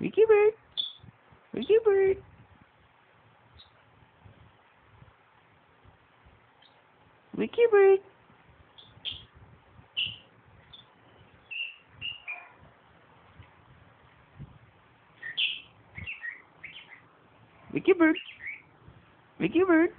Ricky Bird. Ricky Bird. Ricky Bird. Ricky Bird. Ricky Bird.